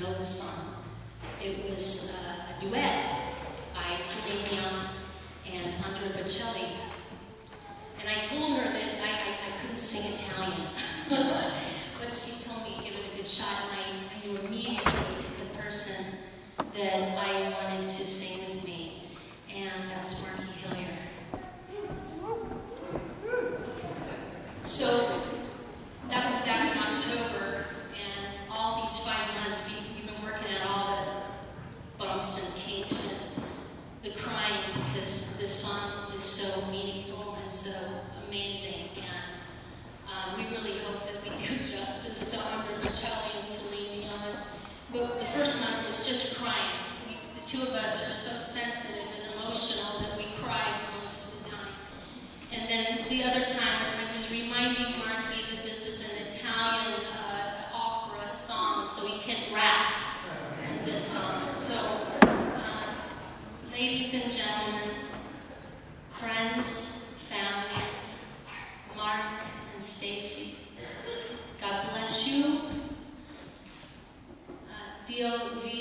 Know the Song. It was uh, a duet by Celine and Andrea Bocelli the, the first month was just crying. We, the two of us are so sensitive and emotional that we cried most of the time. And then the other time, I was reminding Marky that this is an Italian uh, opera song, so he can rap in this song. So, uh, ladies and gentlemen, friends, family, Mark and Stacy, God bless you. e vi.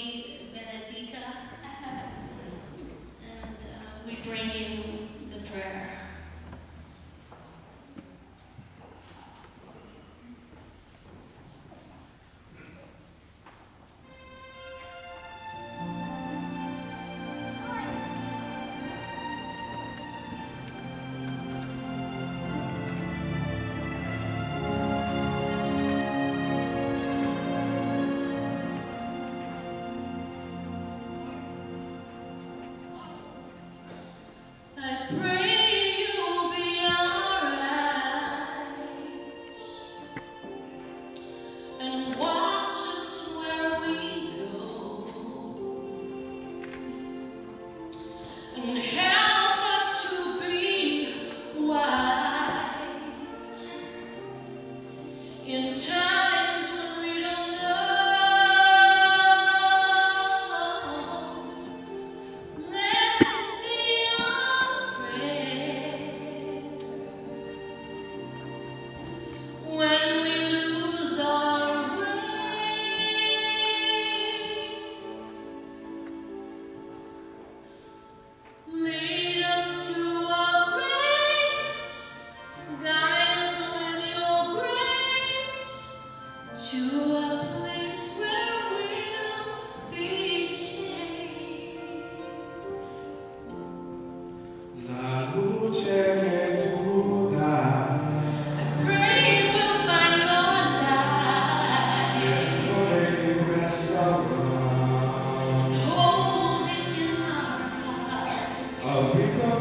Uh, Africa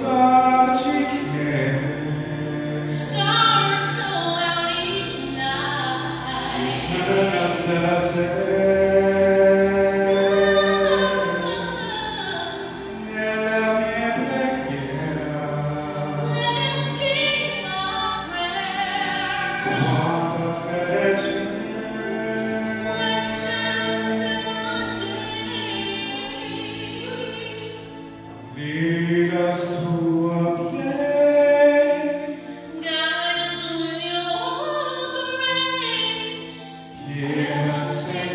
pelas